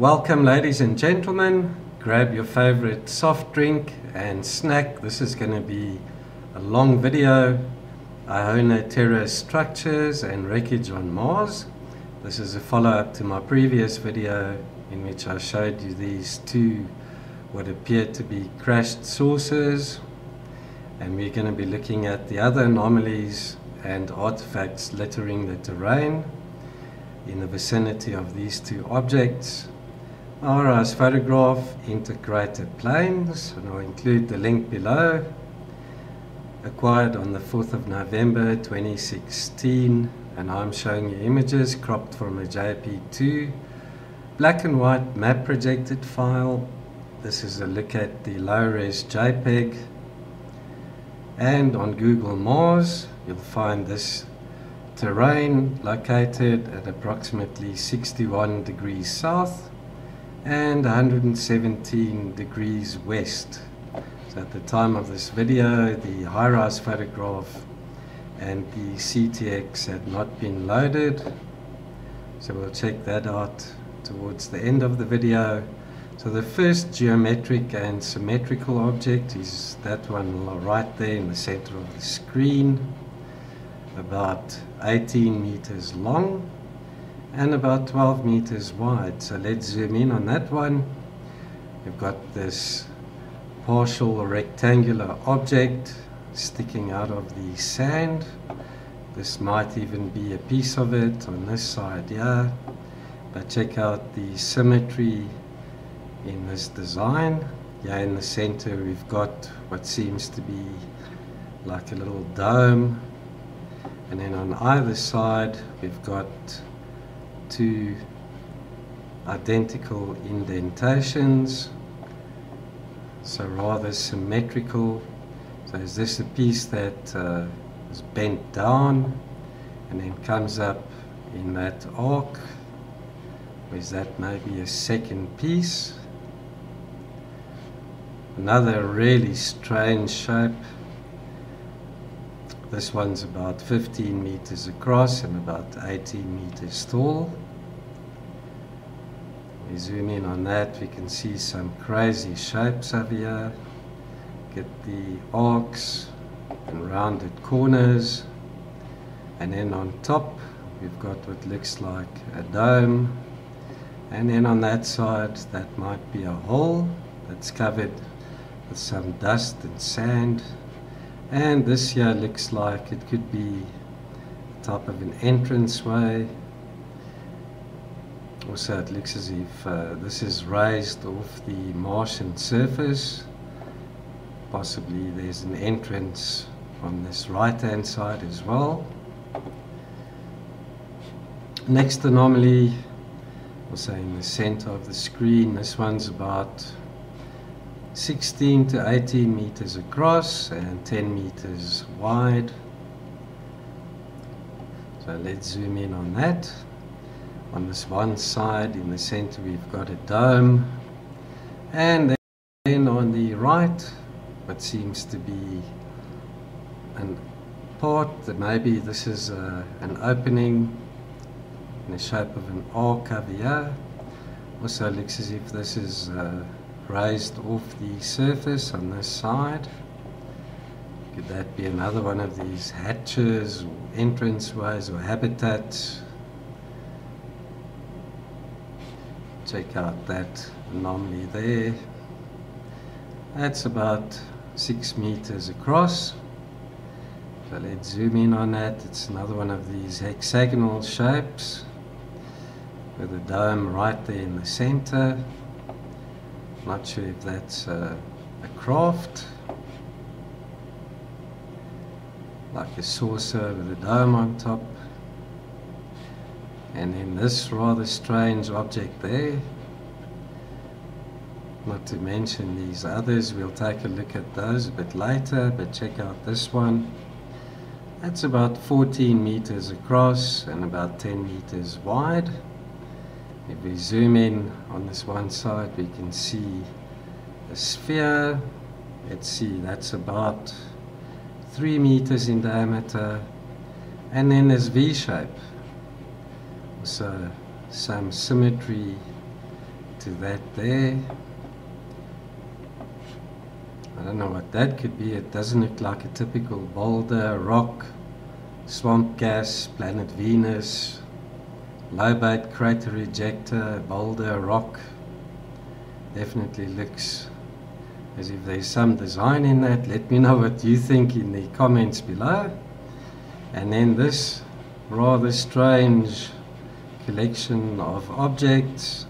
Welcome, ladies and gentlemen. Grab your favorite soft drink and snack. This is going to be a long video. Aonia Terra structures and wreckage on Mars. This is a follow-up to my previous video in which I showed you these two what appear to be crashed saucers and we're going to be looking at the other anomalies and artifacts littering the terrain in the vicinity of these two objects. ARA's photograph Intercrater Plains, and I'll include the link below. Acquired on the 4th of November 2016, and I'm showing you images cropped from a JP2 black and white map projected file. This is a look at the low-res JPEG. And on Google Mars, you'll find this terrain located at approximately 61 degrees south and 117 degrees west. So at the time of this video, the HiRISE photograph and the CTX had not been loaded. So we'll check that out towards the end of the video. So the first geometric and symmetrical object is that one right there in the center of the screen, about 18 meters long and about 12 meters wide. So let's zoom in on that one. We've got this partial rectangular object sticking out of the sand. This might even be a piece of it on this side here. But check out the symmetry in this design. Yeah, in the center we've got what seems to be like a little dome. And then on either side we've got two identical indentations. So rather symmetrical. So is this a piece that uh, is bent down and then comes up in that arc? Or is that maybe a second piece? Another really strange shape. This one's about 15 meters across and about 18 meters tall. We zoom in on that, we can see some crazy shapes over here. Get the arcs and rounded corners. And then on top, we've got what looks like a dome. And then on that side, that might be a hole that's covered with some dust and sand. And this here looks like it could be top of an entranceway. Also, it looks as if uh, this is raised off the Martian surface. Possibly there's an entrance on this right hand side as well. Next anomaly, also in the center of the screen, this one's about 16 to 18 meters across and 10 meters wide. So let's zoom in on that. On this one side in the center we've got a dome and then on the right what seems to be an part that maybe this is a, an opening in the shape of an arc over here. Also looks as if this is uh, raised off the surface on this side. Could that be another one of these hatches or entranceways or habitats? Check out that anomaly there. That's about six meters across. So let's zoom in on that. It's another one of these hexagonal shapes with a dome right there in the center. Not sure if that's a, a craft, like a saucer with a dome on top. And then this rather strange object there. Not to mention these others, we'll take a look at those a bit later, but check out this one. That's about 14 meters across and about 10 meters wide. If we zoom in on this one side, we can see a sphere. Let's see, that's about three meters in diameter. And then this V shape. So some symmetry to that there. I don't know what that could be. It doesn't look like a typical boulder, rock, swamp gas, planet Venus, lobate crater ejecta, boulder, rock. Definitely looks as if there's some design in that. Let me know what you think in the comments below. And then this rather strange collection of objects.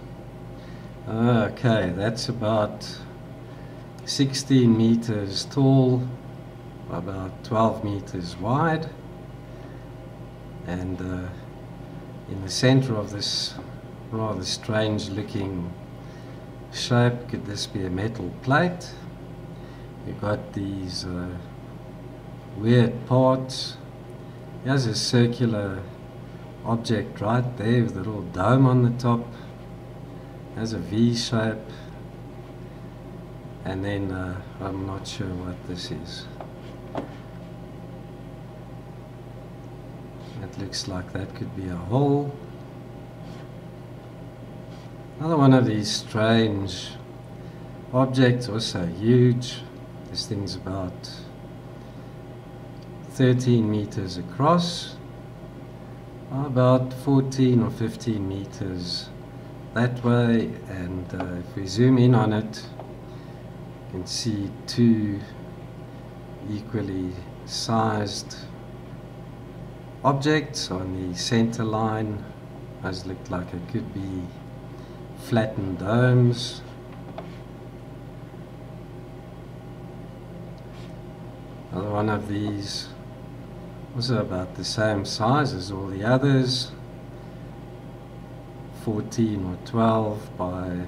Okay, that's about 16 meters tall, about 12 meters wide. And uh, in the center of this rather strange looking shape, could this be a metal plate? You've got these uh, weird parts. there's a circular object right there with a little dome on the top. There's a V shape. And then uh, I'm not sure what this is. It looks like that could be a hole. Another one of these strange objects, also huge. This thing's about 13 meters across, about 14 or 15 meters that way. And uh, if we zoom in on it, you can see two equally sized objects on the center line. Those looked like it could be flattened domes. Another one of these also about the same size as all the others 14 or 12 by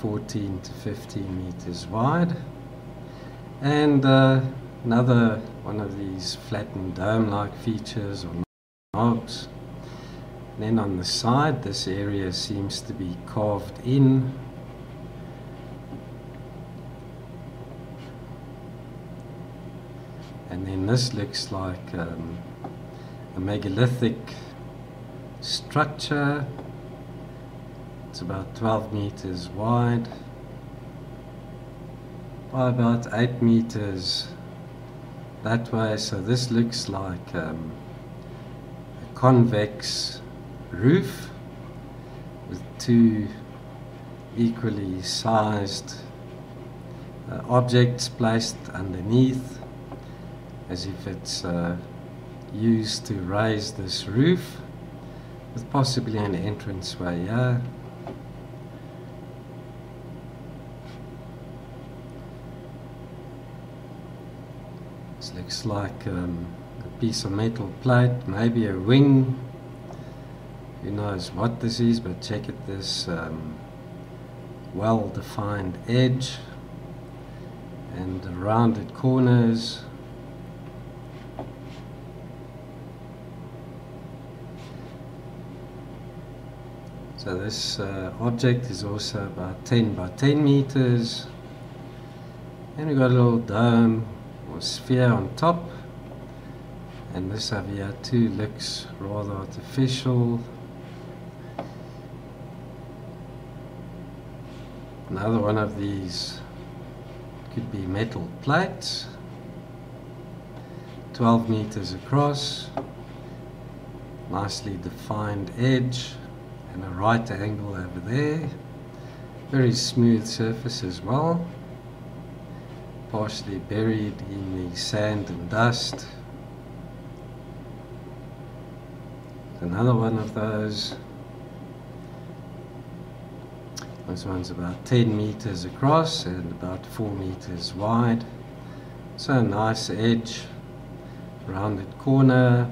14 to 15 meters wide and uh, another one of these flattened dome-like features or knobs. Then on the side this area seems to be carved in. And then this looks like um, a megalithic structure. It's about 12 meters wide by about 8 meters that way so this looks like um, a convex roof with two equally sized uh, objects placed underneath as if it's uh, used to raise this roof with possibly an entranceway here. This looks like um, a piece of metal plate, maybe a wing. Who knows what this is, but check it this um, well-defined edge and rounded corners So this uh, object is also about 10 by 10 meters. And we've got a little dome sphere on top. And this over here too looks rather artificial. Another one of these could be metal plates. 12 meters across. Nicely defined edge and a right angle over there. Very smooth surface as well. Partially buried in the sand and dust. Another one of those. This one's about 10 meters across and about 4 meters wide. So a nice edge, rounded corner,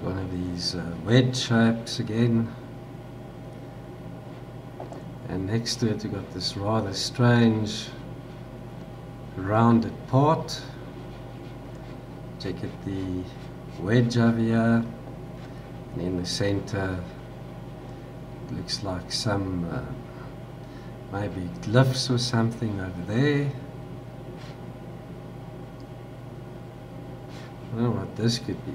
one of these uh, wedge shapes again next to it you've got this rather strange rounded part check it the wedge over here. And in the center looks like some uh, maybe glyphs or something over there. I don't know what this could be.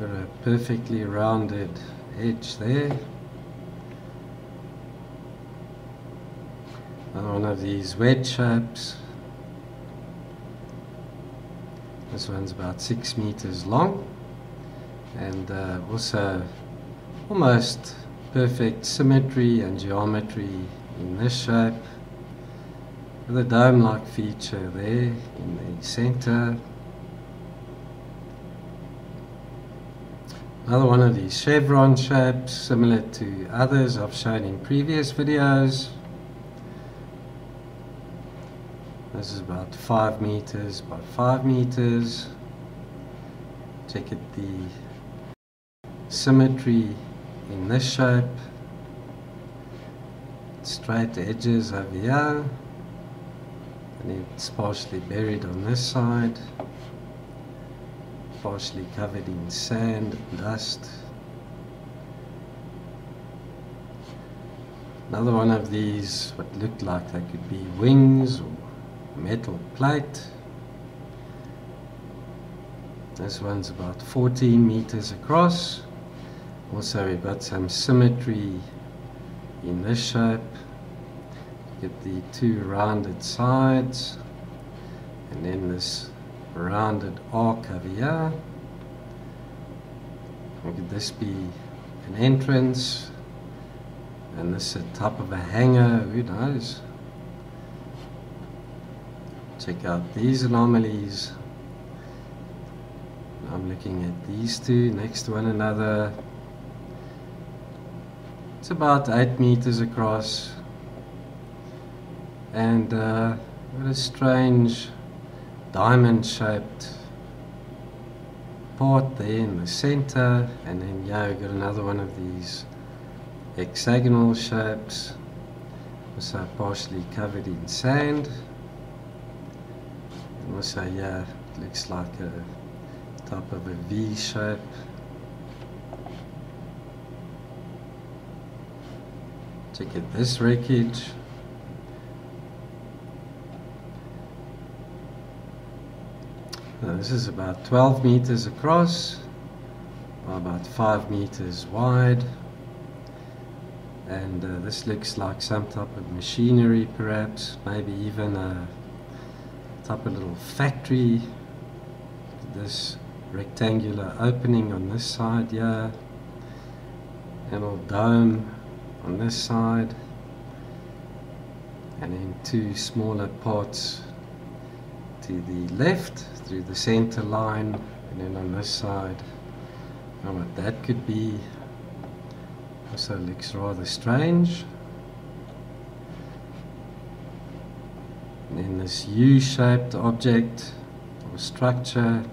Got a perfectly rounded edge there. One of these wedge shapes. This one's about six meters long and uh, also almost perfect symmetry and geometry in this shape with a dome-like feature there in the center. Another one of these chevron shapes similar to others I've shown in previous videos. This is about 5 meters by 5 meters. Check it the symmetry in this shape. Straight edges over here. And it's partially buried on this side. Partially covered in sand and dust. Another one of these, what looked like they could be wings or metal plate. This one's about 14 meters across. Also we've got some symmetry in this shape. Get the two rounded sides and then this rounded arc over here. Could this be an entrance? And this is the top of a hangar, who knows? Check out these anomalies. I'm looking at these two next to one another. It's about 8 meters across. And uh, what a strange diamond shaped part there in the center. And then yeah, we've got another one of these hexagonal shapes. Also partially covered in sand also yeah it looks like a top of a V shape check it this wreckage now this is about 12 meters across about 5 meters wide. And uh, this looks like some type of machinery perhaps maybe even a up a little factory. This rectangular opening on this side here. And a dome on this side. And then two smaller parts to the left through the center line and then on this side. Now what that could be also looks rather strange in this U-shaped object or structure.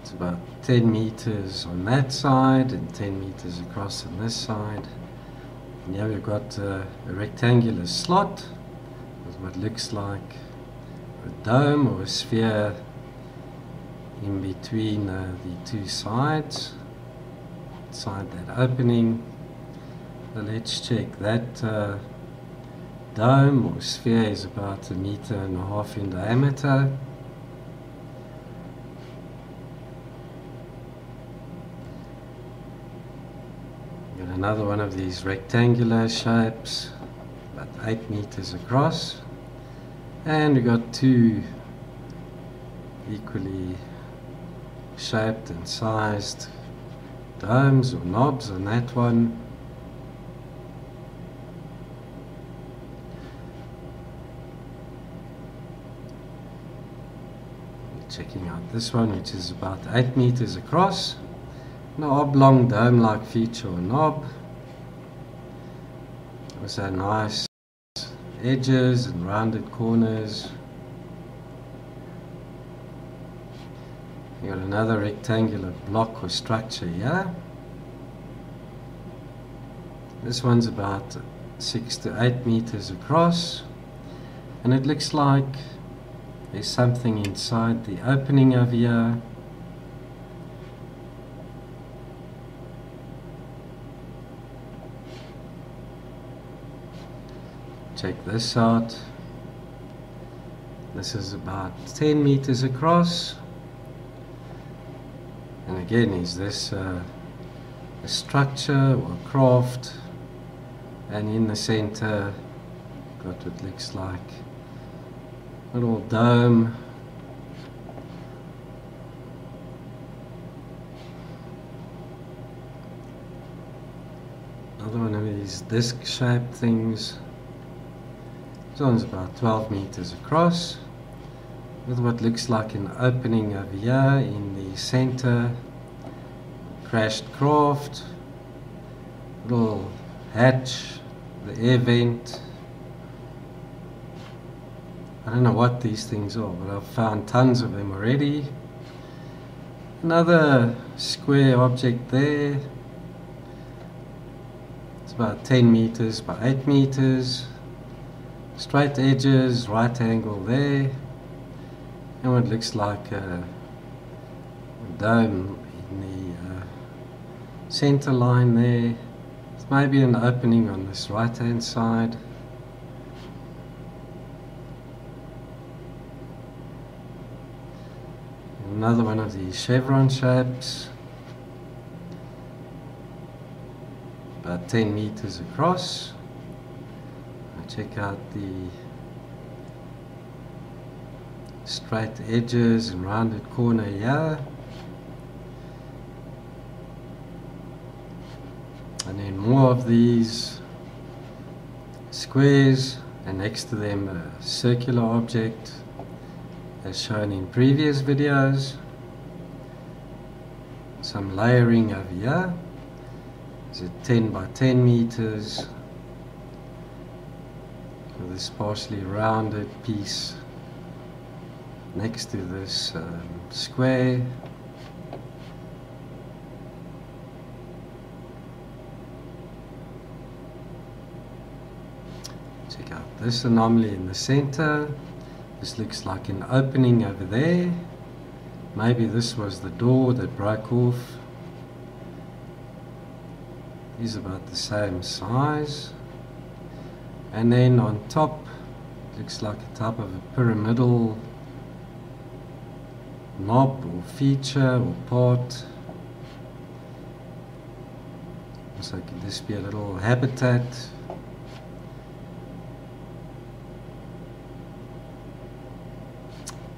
It's about 10 meters on that side and 10 meters across on this side. And here we've got a rectangular slot with what looks like a dome or a sphere in between uh, the two sides, inside that opening. Let's check that uh, dome or sphere is about a meter and a half in diameter. Got another one of these rectangular shapes, about 8 meters across. And we got two equally shaped and sized domes or knobs on that one. Checking out this one which is about 8 meters across. An oblong dome-like feature or knob. Also nice edges and rounded corners. You got another rectangular block or structure here. This one's about 6 to 8 meters across. And it looks like there's something inside the opening of here. Check this out. This is about 10 meters across. And again, is this uh, a structure or a craft? And in the center, got what looks like little dome. Another one of these disc-shaped things. This one's about 12 meters across with what looks like an opening over here in the center crashed craft little hatch the air vent I don't know what these things are but I've found tons of them already another square object there it's about 10 meters by 8 meters straight edges right angle there and what looks like a dome in the uh, center line there. It's maybe an opening on this right hand side. Another one of these chevron shapes. About 10 meters across. I'll check out the straight edges and rounded corner here and then more of these squares and next to them a circular object as shown in previous videos. Some layering over here. Is it 10 by 10 meters? With this partially rounded piece next to this um, square. Check out this anomaly in the center this looks like an opening over there maybe this was the door that broke off is about the same size and then on top looks like a type of a pyramidal knob or feature or part. So could this be a little habitat?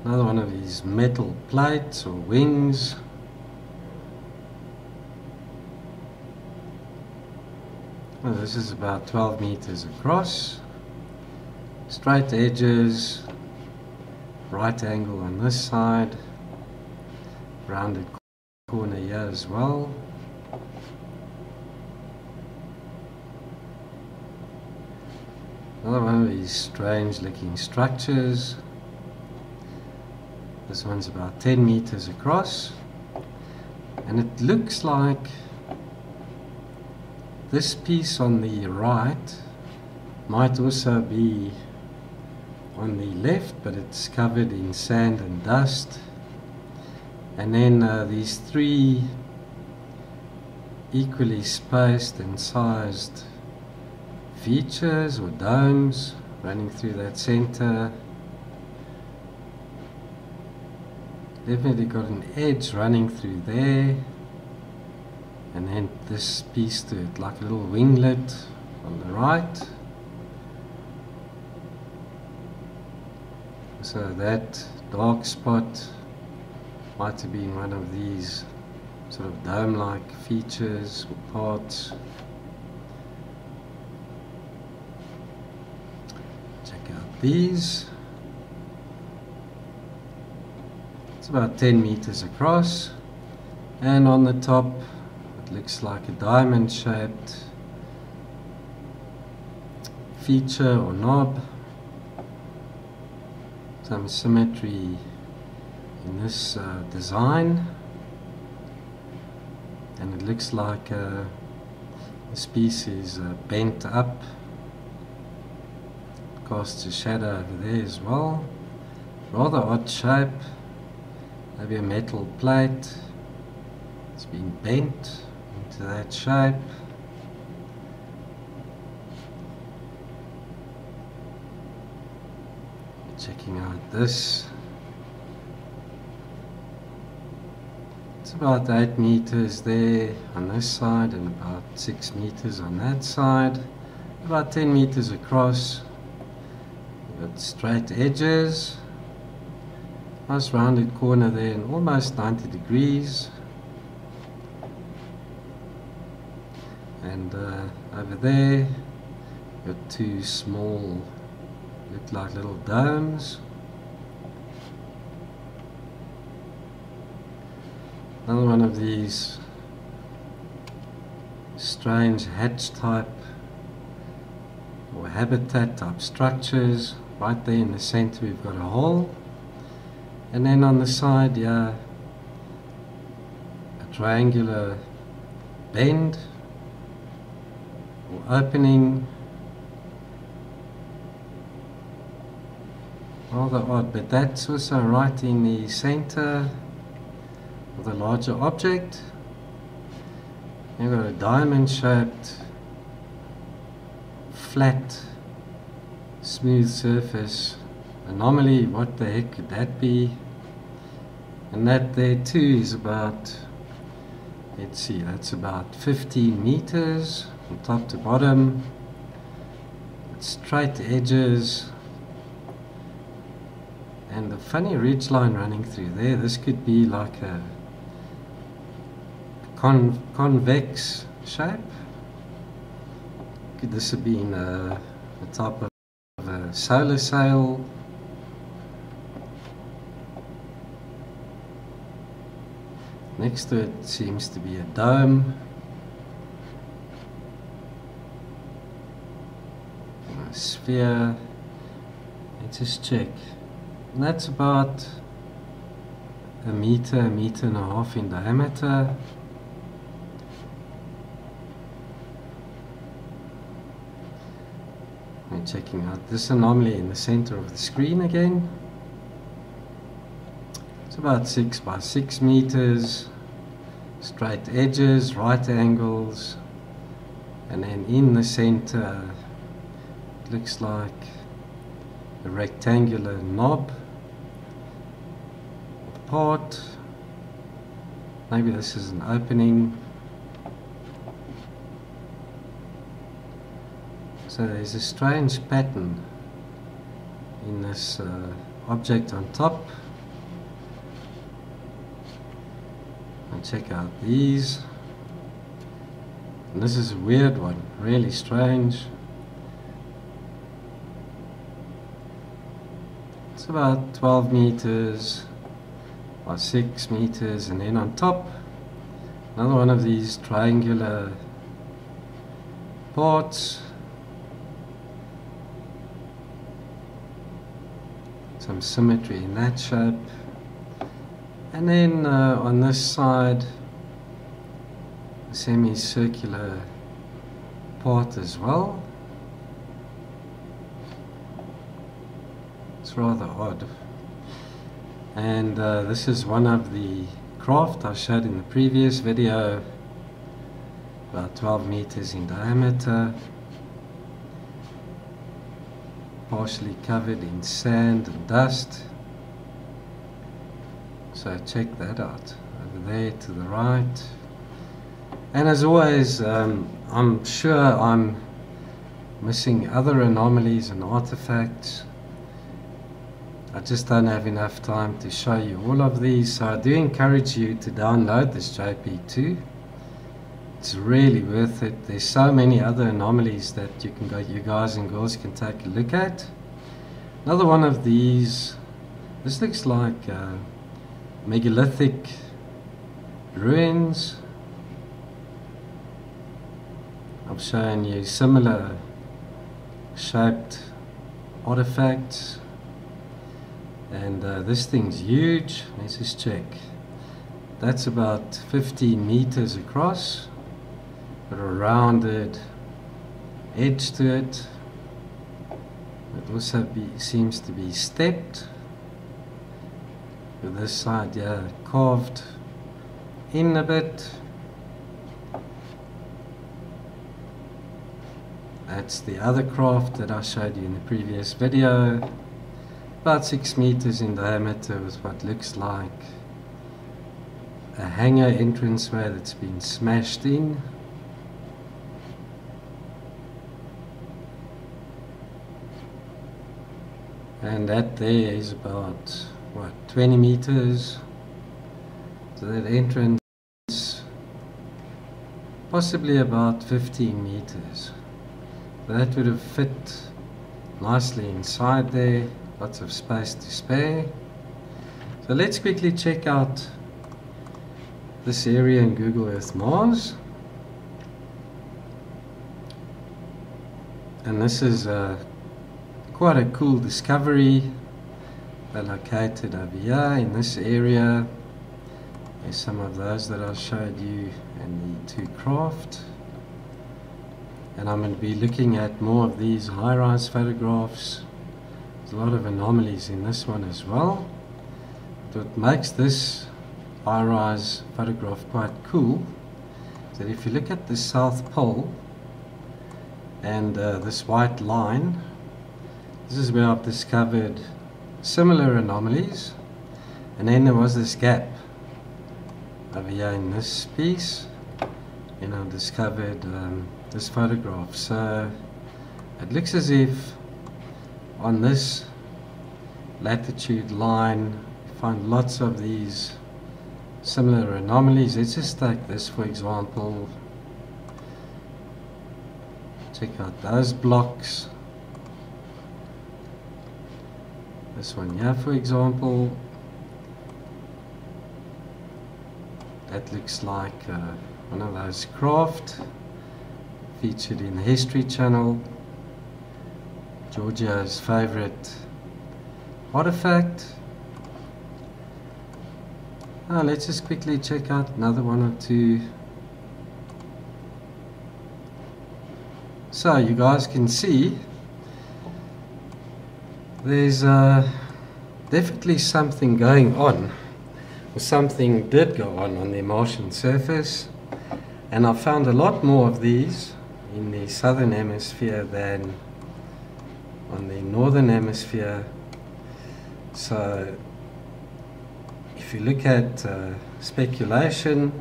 Another one of these metal plates or wings. Well, this is about 12 meters across. Straight edges, right angle on this side rounded corner here as well. Another one of these strange looking structures. This one's about 10 meters across. And it looks like this piece on the right might also be on the left, but it's covered in sand and dust and then uh, these three equally spaced and sized features or domes running through that center definitely got an edge running through there and then this piece to it like a little winglet on the right so that dark spot might have been one of these sort of dome-like features or parts. Check out these. It's about 10 meters across. And on the top it looks like a diamond shaped feature or knob. Some symmetry in this uh, design. And it looks like uh, this piece is uh, bent up. Casts a shadow over there as well. Rather odd shape maybe a metal plate it's been bent into that shape checking out this It's about 8 meters there on this side and about 6 meters on that side. About 10 meters across. Got straight edges. Nice rounded corner there and almost 90 degrees. And uh, over there, got two small, look like little domes. Another one of these strange hatch type or habitat type structures. Right there in the center we've got a hole. And then on the side, yeah, a triangular bend or opening. Rather odd, but that's also right in the center of the larger object. You've got a diamond shaped, flat, smooth surface. Anomaly, what the heck could that be? And that there too is about, let's see, that's about 15 meters from top to bottom. Straight edges. And a funny ridge line running through there. This could be like a con convex shape. Could this have been a, a type of a solar sail? Next to it seems to be a dome. A sphere. Let's just check. And that's about a meter, a meter and a half in diameter. I'm checking out this anomaly in the center of the screen again. It's about 6 by 6 meters, straight edges, right angles, and then in the center it looks like a rectangular knob part. Maybe this is an opening. So there's a strange pattern in this uh, object on top. Check out these. And this is a weird one, really strange. It's about 12 meters by 6 meters and then on top another one of these triangular ports some symmetry in that shape and then uh, on this side semicircular part as well. It's rather odd. And uh, this is one of the craft I showed in the previous video about 12 meters in diameter partially covered in sand and dust so check that out over there to the right. And as always um, I'm sure I'm missing other anomalies and artifacts. I just don't have enough time to show you all of these so I do encourage you to download this JP2 it's really worth it. There's so many other anomalies that you can go you guys and girls can take a look at. Another one of these this looks like uh, megalithic ruins I've shown you similar shaped artifacts. And uh, this thing's huge. Let's just check. That's about 15 meters across got a rounded edge to it. It also be, seems to be stepped this side yeah carved in a bit that's the other craft that I showed you in the previous video about 6 meters in diameter with what looks like a hangar entranceway that's been smashed in. And that there is about, what, 20 meters. So that entrance, possibly about 15 meters. That would have fit nicely inside there, lots of space to spare. So let's quickly check out this area in Google Earth Mars. And this is uh, quite a cool discovery. They're located over here in this area. There's some of those that I showed you and the two craft. And I'm going to be looking at more of these HiRISE photographs. There's a lot of anomalies in this one as well. What makes this HiRISE photograph quite cool is that if you look at the South Pole and uh, this white line, this is where I've discovered similar anomalies and then there was this gap over here in this piece and I discovered um, this photograph so it looks as if on this latitude line you find lots of these similar anomalies. Let's just take this for example. Check out those blocks. This one here for example. That looks like uh, one of those craft featured in the History Channel. Giorgio's favorite artifact. Uh, let's just quickly check out another one or two. So you guys can see there's uh, definitely something going on or something did go on on the Martian surface. And I found a lot more of these in the southern hemisphere than on the northern hemisphere. So if you look at uh, speculation,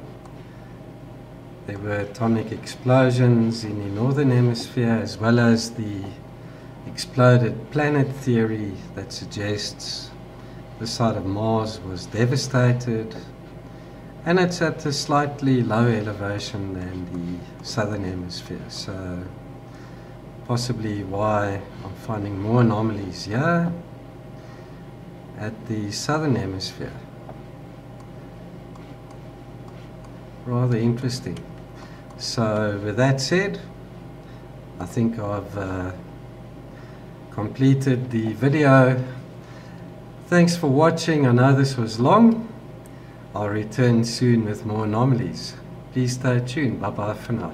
there were atomic explosions in the northern hemisphere as well as the exploded planet theory that suggests the side of Mars was devastated and it's at a slightly lower elevation than the southern hemisphere so possibly why I'm finding more anomalies here at the southern hemisphere rather interesting. So with that said, I think I've uh, completed the video. Thanks for watching. I know this was long. I'll return soon with more anomalies. Please stay tuned. Bye bye for now.